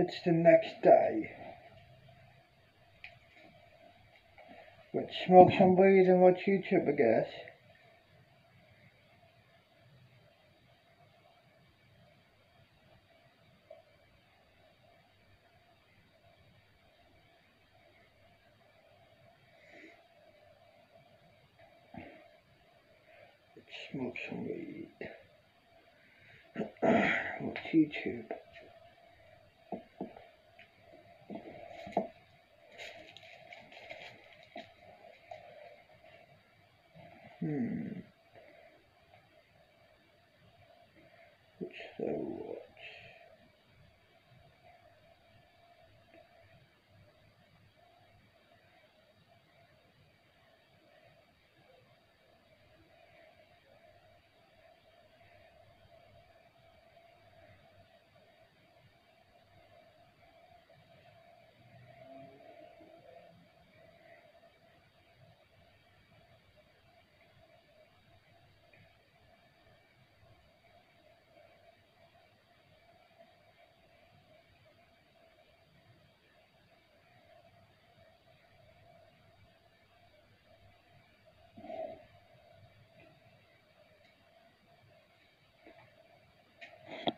it's the next day. But smoke some weed and watch YouTube, I guess. Smoke some weed. watch YouTube. Hmm. Which so watch?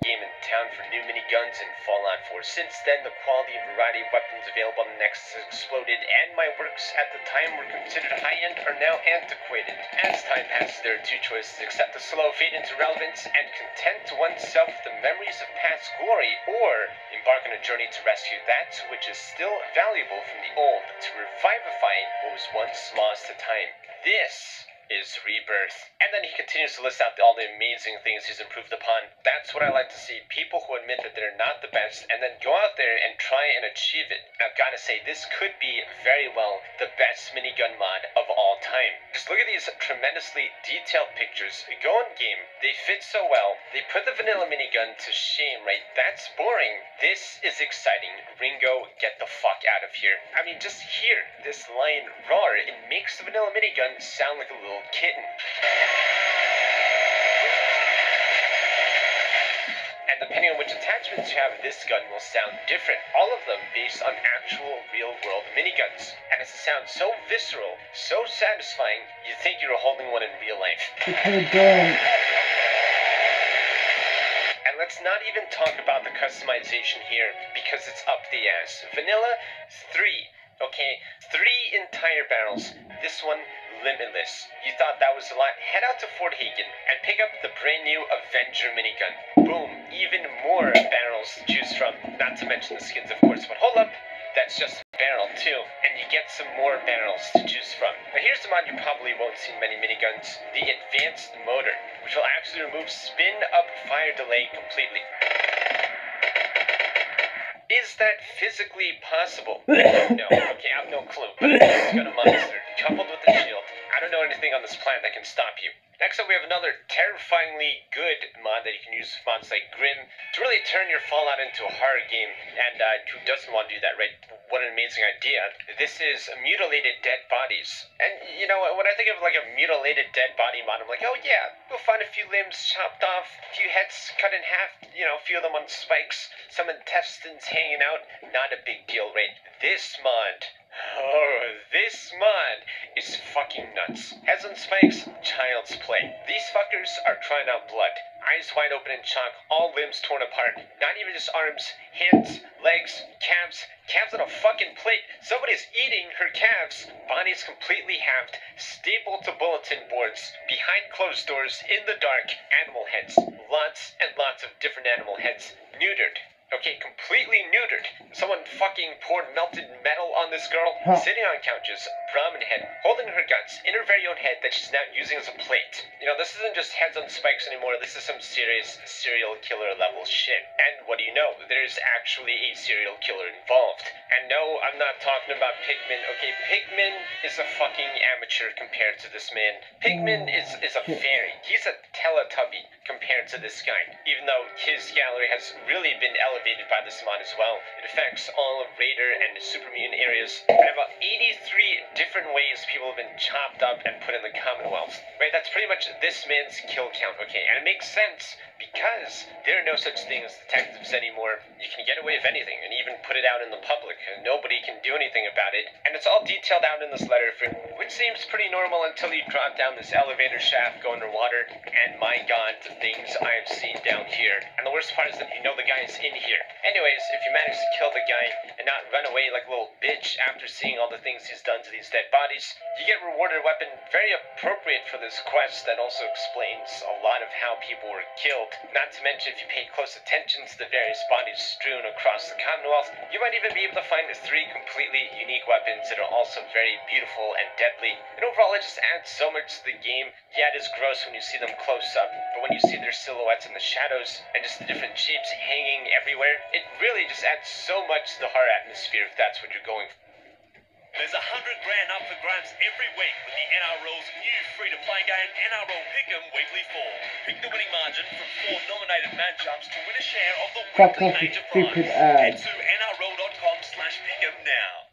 game in town for new miniguns and Fallout 4. Since then, the quality and variety of weapons available on the Nexus has exploded, and my works at the time were considered high-end are now antiquated. As time passes, there are two choices, accept the slow fade into relevance and content oneself with the memories of past glory, or embark on a journey to rescue that which is still valuable from the old, to revivify what was once lost to time. This is rebirth. And then he continues to list out all the amazing things he's improved upon. That's what I like to see. People who admit that they're not the best and then go out there and try and achieve it. Now, gotta say, this could be very well the best minigun mod of all time. Just look at these tremendously detailed pictures. Go in game. They fit so well. They put the vanilla minigun to shame, right? That's boring. This is exciting. Ringo, get the fuck out of here. I mean, just hear this lion roar. It makes the vanilla minigun sound like a little kitten. And depending on which attachments you have, this gun will sound different. All of them based on actual real world miniguns. And it's a sound so visceral, so satisfying, you think you're holding one in real life. Okay. And let's not even talk about the customization here because it's up the ass. Vanilla, three. Okay, three entire barrels. This one, limitless. You thought that was a lot? Head out to Fort Hagen and pick up the brand new Avenger minigun. Boom, even more barrels to choose from. Not to mention the skins, of course. But hold up, that's just a barrel too, and you get some more barrels to choose from. Now here's the mod you probably won't see many miniguns: the Advanced Motor, which will actually remove spin up fire delay completely. Is that physically possible? no. Okay, I have no clue. But it's monster coupled with the shield. Know anything on this planet that can stop you. Next up, we have another terrifyingly good mod that you can use mods like Grim to really turn your Fallout into a horror game. And uh, who doesn't want to do that, right? What an amazing idea. This is mutilated dead bodies. And, you know, when I think of like a mutilated dead body mod, I'm like, oh yeah, we'll find a few limbs chopped off, a few heads cut in half, you know, a few of them on spikes, some intestines hanging out. Not a big deal, right? This mod Oh, this mod is fucking nuts. Heads on spikes, child's play. These fuckers are crying out blood. Eyes wide open in shock, all limbs torn apart. Not even just arms, hands, legs, calves, calves on a fucking plate. Somebody's eating her calves. Bodies completely halved, stapled to bulletin boards, behind closed doors, in the dark. Animal heads. Lots and lots of different animal heads. Neutered. Okay, completely neutered. Someone fucking poured melted metal on this girl, Huh. sitting on couches, Brahmin head, holding her guts in her very own head that she's now using as a plate. You know, this isn't just heads on spikes anymore. This is some serious serial killer level shit. And what do you know? There's actually a serial killer involved. And no, I'm not talking about Pickman. Okay, Pickman is a fucking amateur compared to this man. Pickman oh, is is a fairy. He's a Teletubby compared to this guy. Even though his gallery has really been elevated by this mod as well. It affects all of Raider and Super Mutant areas. And about 83 different ways people have been chopped up and put in the Commonwealth. Right, that's pretty much this man's kill count, okay? And it makes sense Because there are no such thing as detectives anymore. You can get away with anything and even put it out in the public, and nobody can do anything about it. And it's all detailed out in this letter, for, which seems pretty normal until you drop down this elevator shaft, go underwater, and my god, the things I have seen down here. And the worst part is that you know the guy is in here. Anyways, if you manage to kill the guy and not run away like a little bitch after seeing all the things he's done to these dead bodies, you get rewarded a weapon very appropriate for this quest that also explains a lot of how people were killed. Not to mention, if you pay close attention to the various bodies strewn across the Commonwealth, you might even be able to find three completely unique weapons that are also very beautiful and deadly. And overall, it just adds so much to the game. Yeah, it is gross when you see them close up, but when you see their silhouettes in the shadows and just the different shapes hanging everywhere, it really just adds so much to the horror atmosphere if that's what you're going for. There's a hundred grand up for grabs every week with the NRL's new free-to-play game NRL Pick'em Weekly 4. Pick the winning margin from four nominated matchups to win a share of the weekly major prize. Head to nrl.com slash pick'em now.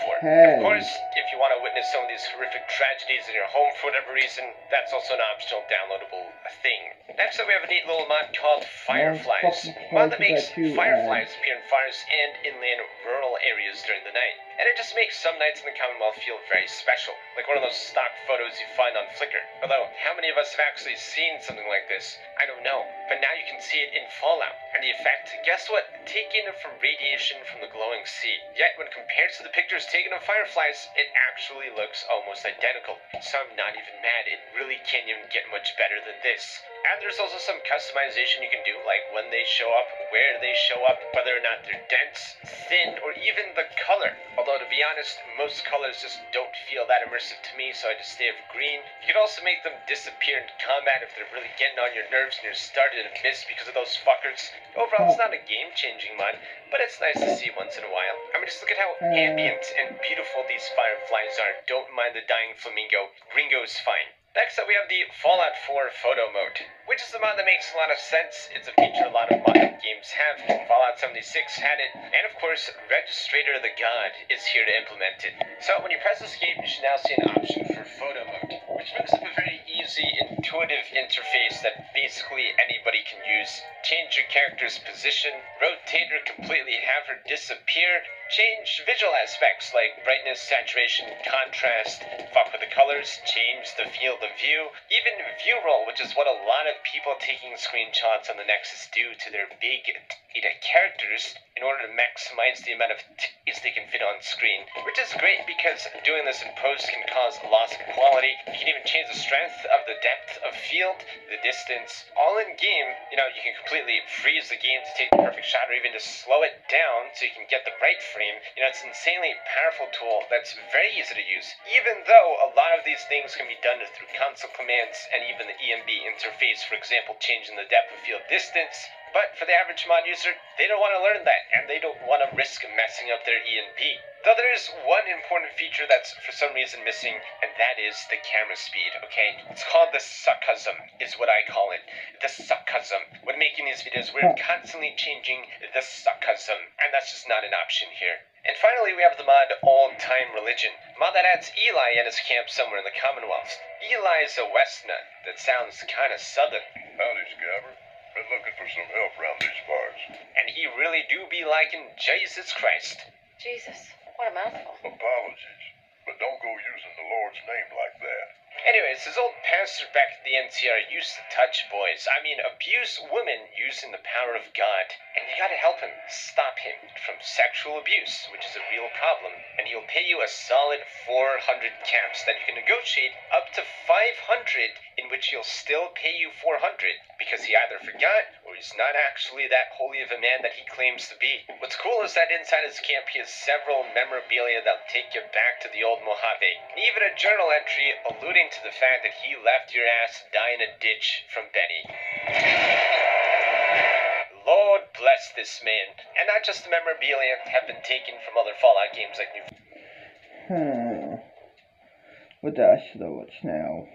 Okay. Of course, if you want to witness some of these horrific tragedies in your home for whatever reason, that's also an optional downloadable thing. Next up, we have a neat little mod called Fireflies. Mod that makes uh, fireflies appear in forest and inland rural areas during the night. And it just makes some nights in the Commonwealth feel very special, like one of those stock photos you find on Flickr. Although, how many of us have actually seen something like this? I don't know. But now you can see it in Fallout. And the effect, guess what? Taken from radiation from the glowing sea. Yet, when compared to the pictures taken of fireflies, it actually looks almost identical. So I'm not even mad. It really can't even get much better than this. And there's also some customization you can do, like when they show up, where they show up, whether or not they're dense, thin, or even the color. Although, to be honest, most colors just don't feel that immersive to me, so I just stay with green. You can also make them disappear in combat if they're really getting on your nerves and you're starting to miss because of those fuckers. Overall, it's not a game changing mod, but it's nice to see once in a while. I mean, just look at how ambient and beautiful these fireflies are. Don't mind the dying flamingo. Ringo's fine. Next up, we have the Fallout 4 photo mode, which is the mod that makes a lot of sense. It's a feature a lot of modern games have. Fallout 76 had it, and of course, Registrator the God is here to implement it. So when you press escape, you should now see an option for photo mode, which makes up a very easy, intuitive interface that basically anybody can use. Change your character's position, rotate her completely, have her disappear, change visual aspects like brightness, saturation, contrast, fuck with the colors, change the field of view, even view roll, which is what a lot of people taking screenshots on the Nexus do to their big data characters in order to maximize the amount of titties they can fit on screen, which is great because doing this in post can cause loss of quality. You can even change the strength of the depth of field, the distance, all in game. You know, you can completely freeze the game to take the perfect shot or even to slow it down so you can get the right frame. You know, it's an insanely powerful tool that's very easy to use, even though a lot of these things can be done through console commands and even the ENB interface, for example, changing the depth of field distance. But for the average mod user, they don't want to learn that, and they don't want to risk messing up their ENB. Though there is one important feature that's for some reason missing, and that is the camera speed, okay? It's called the sarcasm, is what I call it. The sarcasm. When making these videos, we're hmm. constantly changing the sarcasm, and that's just not an option here. And finally, we have the mod Old Time Religion. Mod that adds Eli at his camp somewhere in the Commonwealth. Eli is a Westnut that sounds kind of southern. Howdy, Scabber. Been looking for some help around these parts. And he really do be liking Jesus Christ. Jesus, what a mouthful. Apologies, but don't go using the Lord's name like that. Anyways, his old pastor back at the NCR used to touch boys. I mean, abuse women using the power of God. And you gotta help him, stop him from sexual abuse, which is a real problem. And he'll pay you a solid 400 camps. that you can negotiate up to 500, in which he'll still pay you 400 because he either forgot or he's not actually that holy of a man that he claims to be. What's cool is that inside his camp he has several memorabilia that'll take you back to the old Mojave, and even a journal entry alluding to the fact that he left your ass to die in a ditch from Benny. Lord bless this man, and not just the memorabilia have been taken from other Fallout games like New. Hmm. What else should I watch now?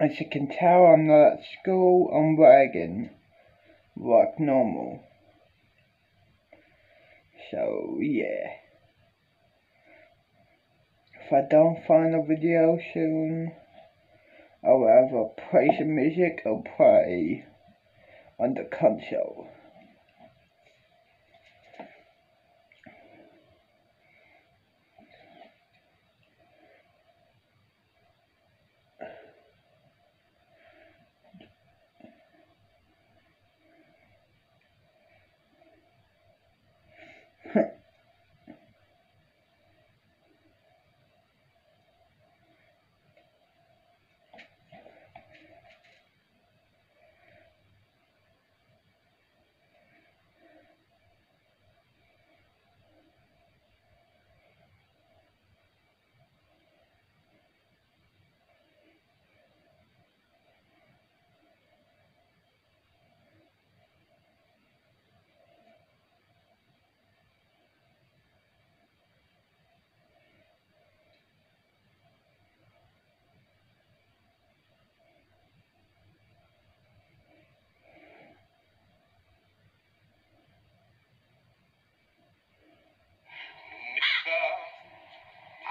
As you can tell, I'm not at school, I'm wagging. Like normal. So, yeah. If I don't find a video soon, I'll either play some music or play on the console.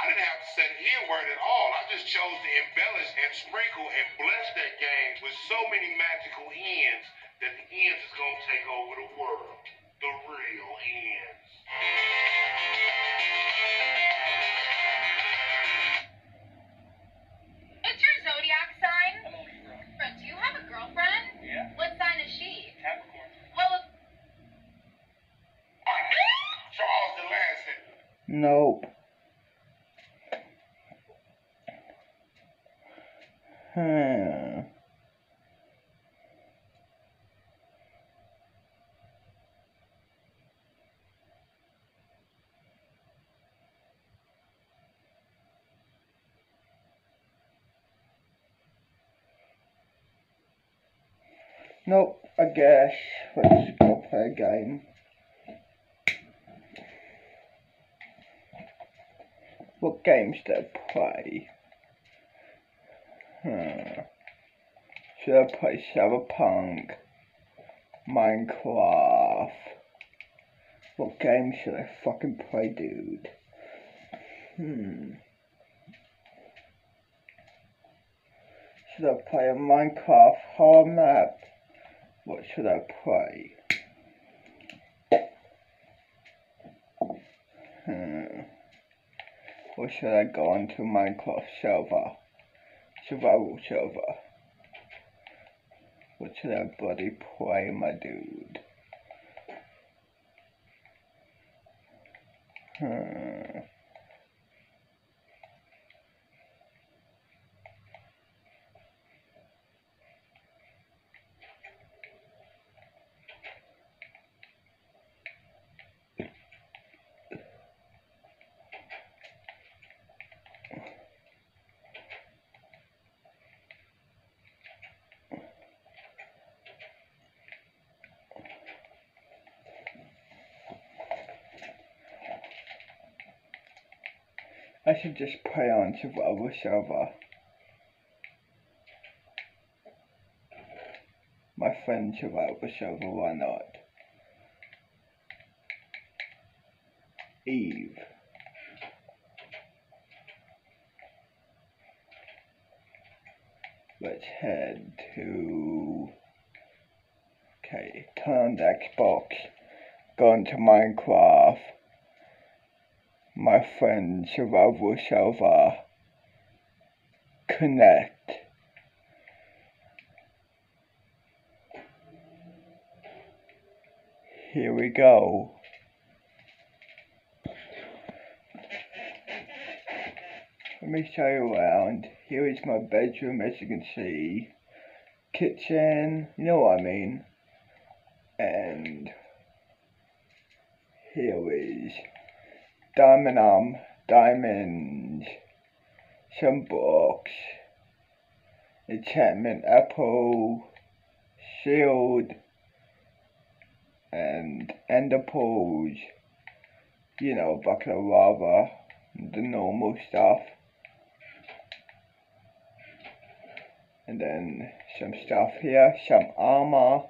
I didn't have to say the N word at all. I just chose to embellish and sprinkle and bless that game with so many magical ends that the ends is gonna take over the world. The real ends. What's your zodiac sign? I'm a Libra. Bro, do you have a girlfriend? Yeah. What sign is she? Capricorn. Well, Charles the Lancet. Nope. Hmm. Nope, I guess. Let's go play a game. What games do I play? Hmm. Should I play Cyberpunk? Minecraft? What game should I fucking play, dude? Hmm. Should I play a Minecraft horror map? What should I play? Hmm. Or should I go onto Minecraft server? Survival server. What should I bloody play, my dude? Hmm. I should just play on survival server. My friend survival server, why not? Eve. Let's head to okay, turn the Xbox, go into Minecraft my friend survival server connect. Here we go. Let me show you around. Here is my bedroom as you can see. Kitchen you know what I mean. And here is diamond arm, diamonds, some books, enchantment apple, shield, and ender pearls, you know, bucket of lava, the normal stuff. And then some stuff here, some armor.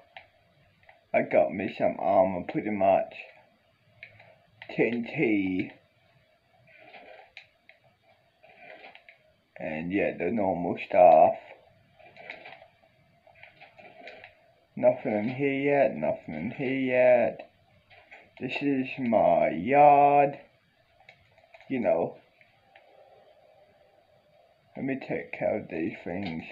I got me some armor pretty much. TNT. And yeah, the normal stuff. Nothing in here yet, nothing in here yet. This is my yard. You know. Let me take care of these things.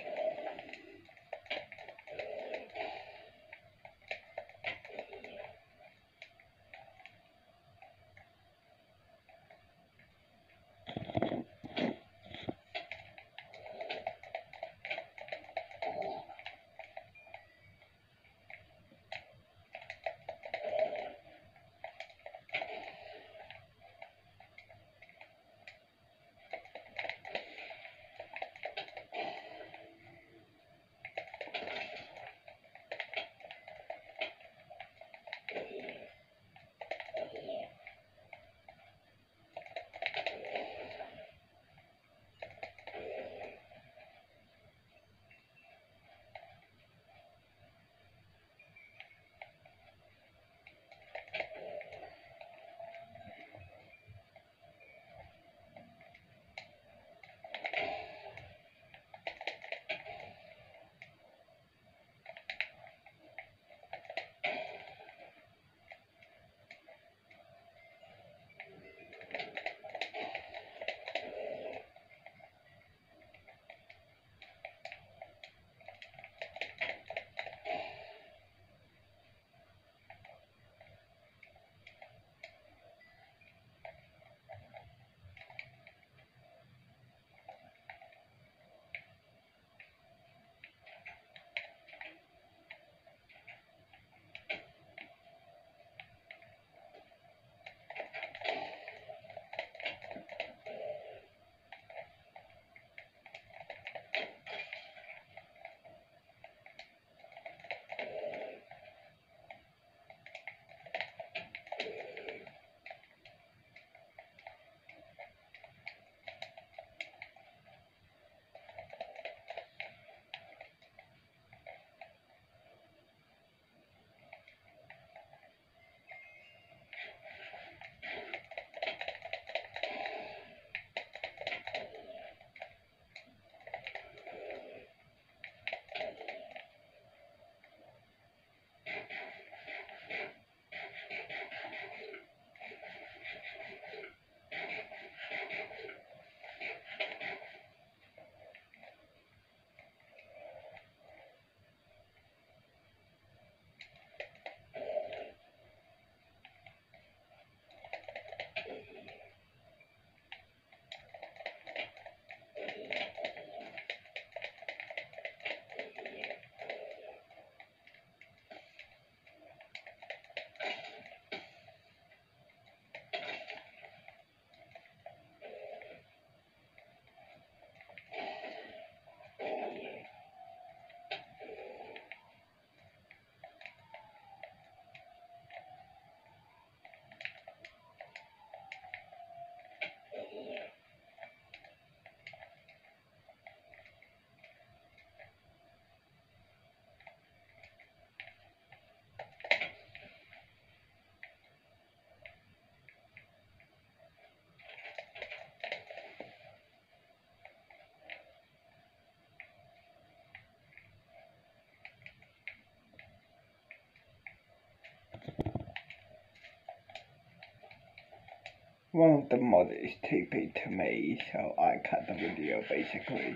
One of the mods is TP to me, so I cut the video basically.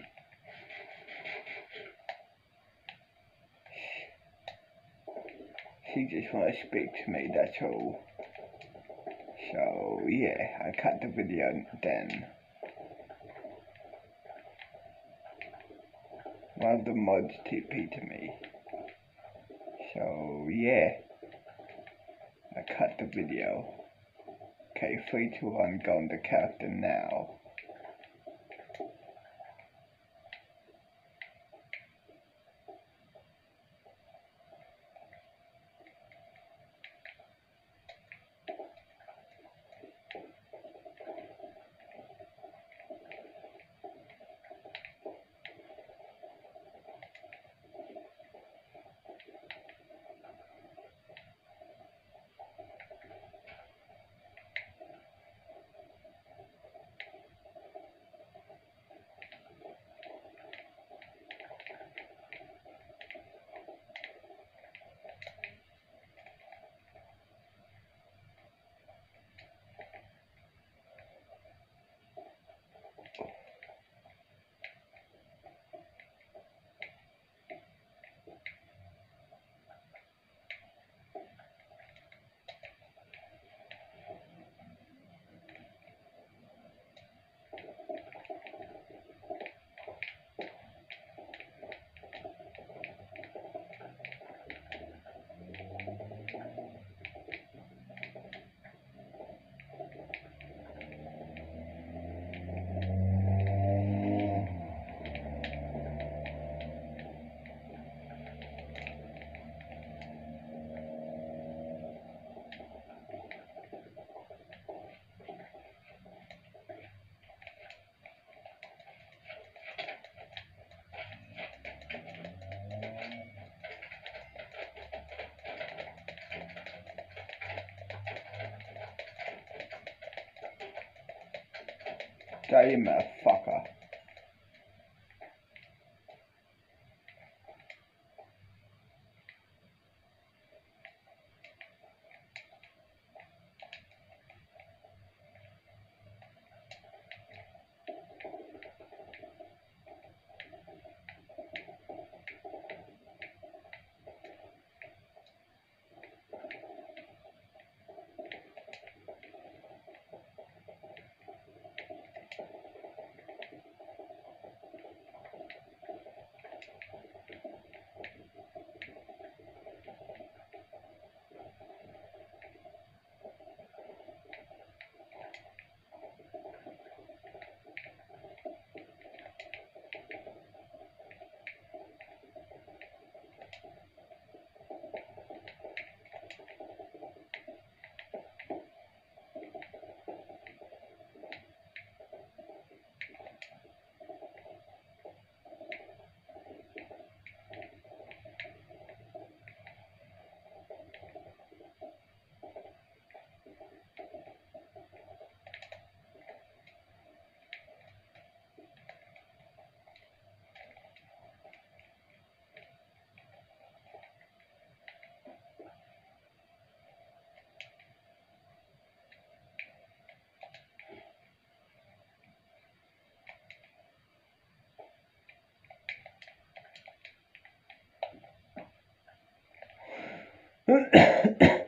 She just wanna speak to me, that's all. So yeah, I cut the video then. One of the mods TP to me. So yeah, I cut the video. Okay, 3, 2, 1, go on the character now. Die, you ¿Eh?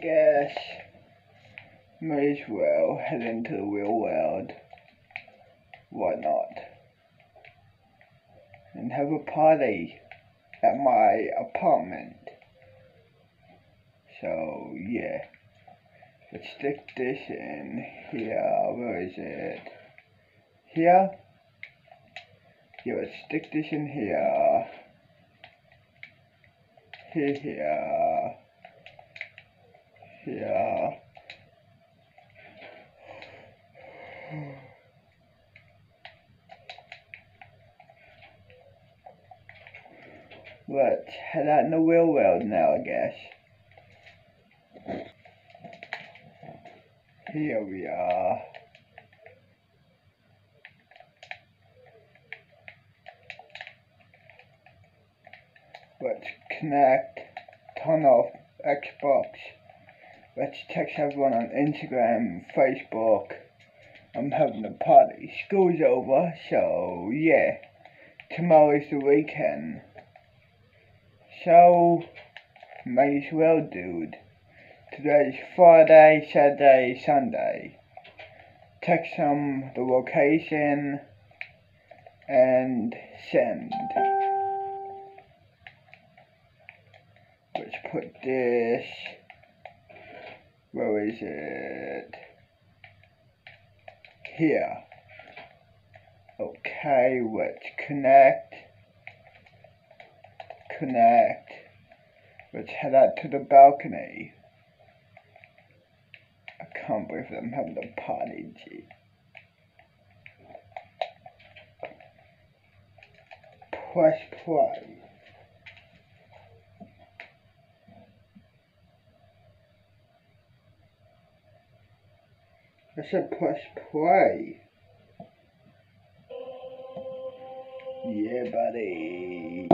guess may as well head into the real world. Why not? And have a party at my apartment. So, yeah. Let's stick this in here. Where is it? Here? Yeah, let's stick this in here. Here, here. Here. Let's head out in the real world now, I guess. Here we are. Let's connect, turn off Xbox. Let's text everyone on Instagram, Facebook. I'm having a party. School's over, so yeah. Tomorrow's the weekend. So, may as well, dude. Today's Friday, Saturday, Sunday. Text them the location and send. Let's put this. Where is it? Here. Okay, let's connect. Connect. Let's head out to the balcony. I can't believe I'm having a party, gee. Press play. I said press play. Yeah, buddy.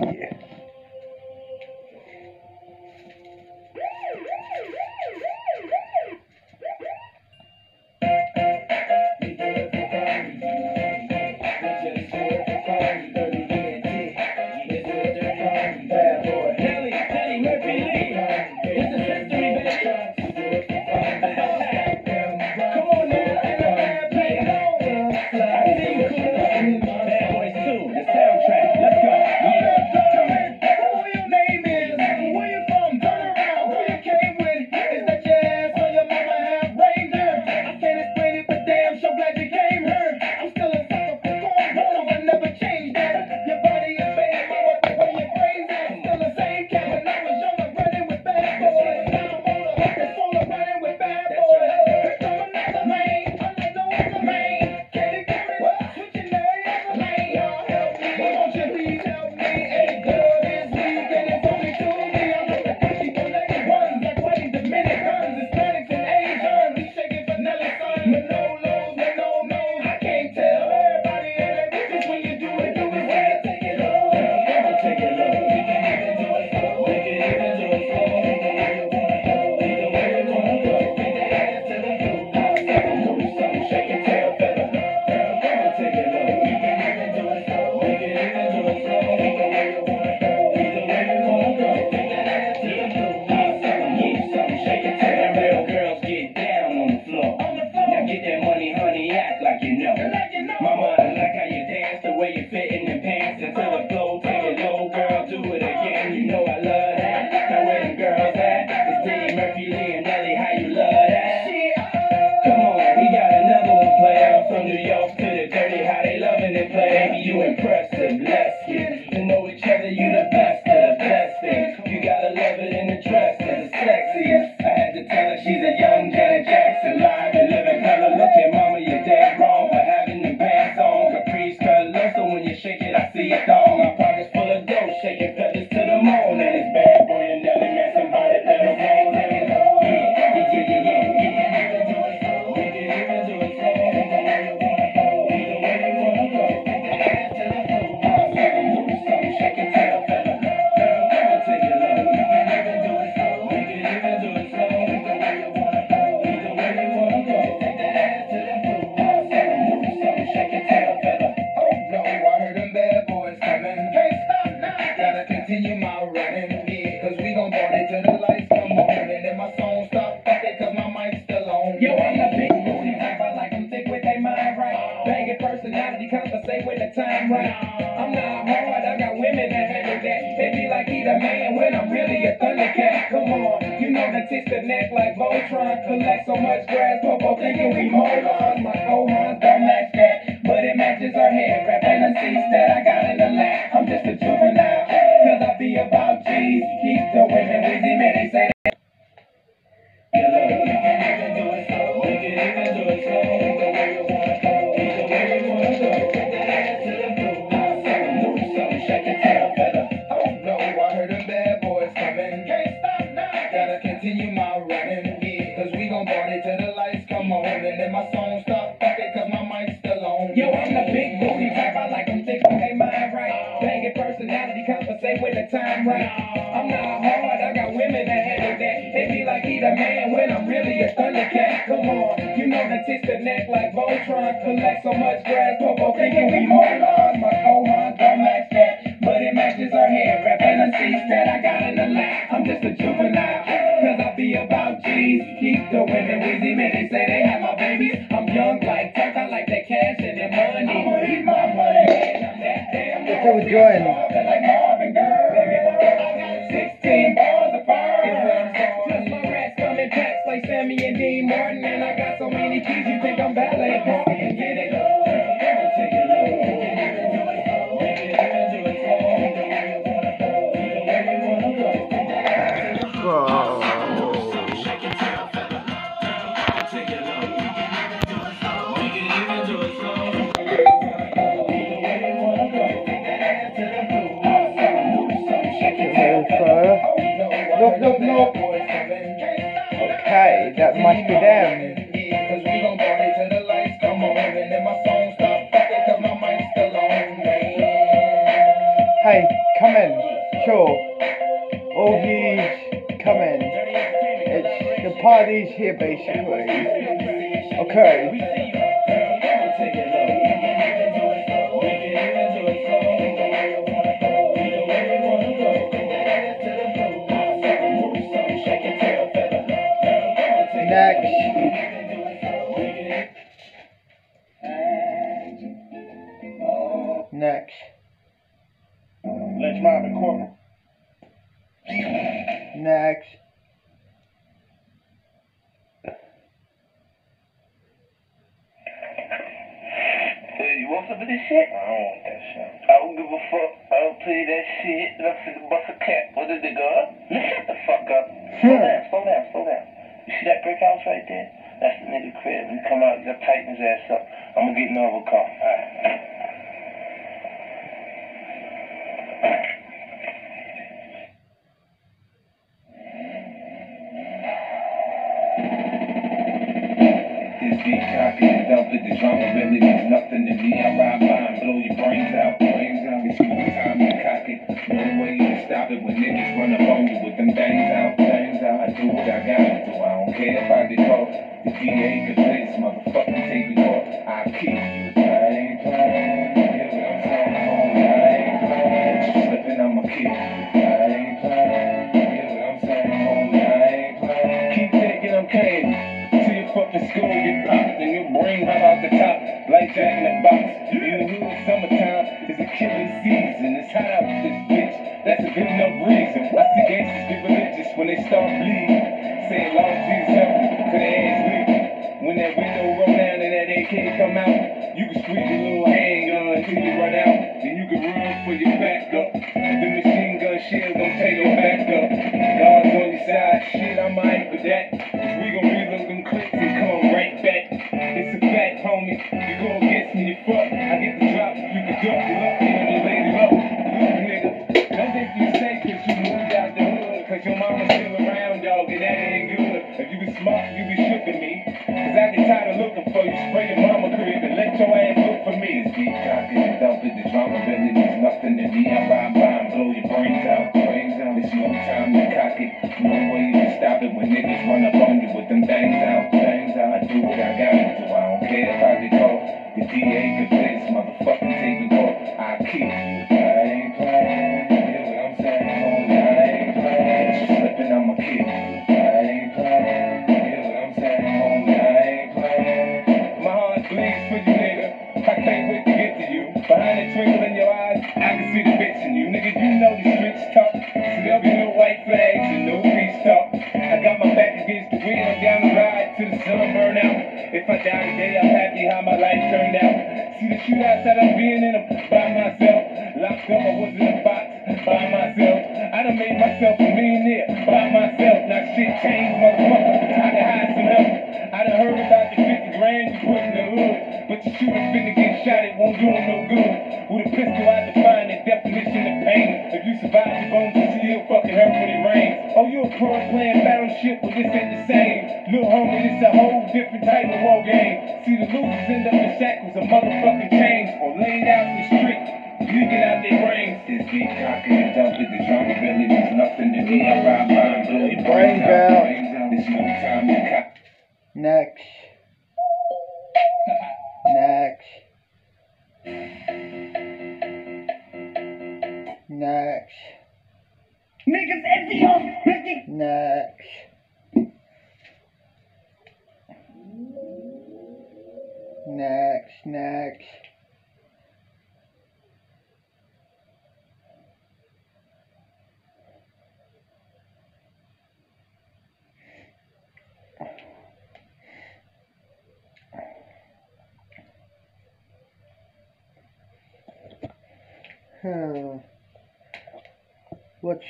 think you'll be more ass up. I'm gonna get another car. Copy dump it, the drama really means nothing to me. I ride by and blow your brains out. Brains out, it's you time to cock it. No way you can stop it when niggas run up on you with them bangs out. Bangs out, I do what I gotta do. I don't care if I get caught. The DA your mama next.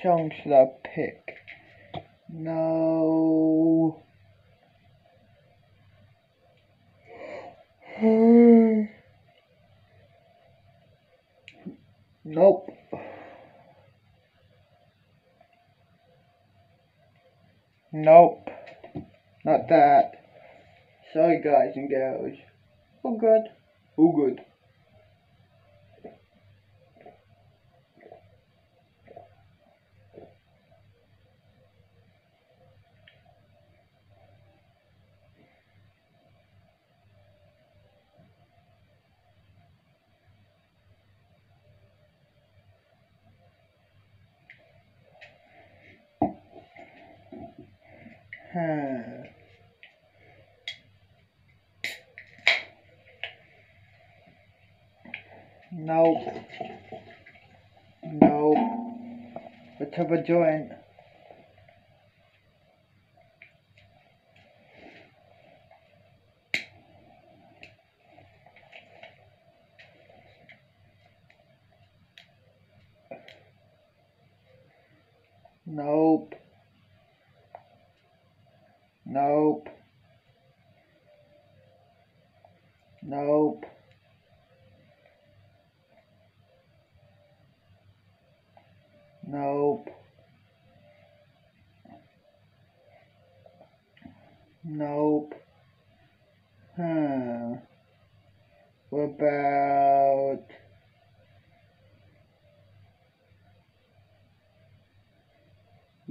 song should I pick? No. Hmm. now now let's have a joint.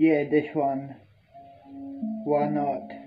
Yeah, this one. Why not?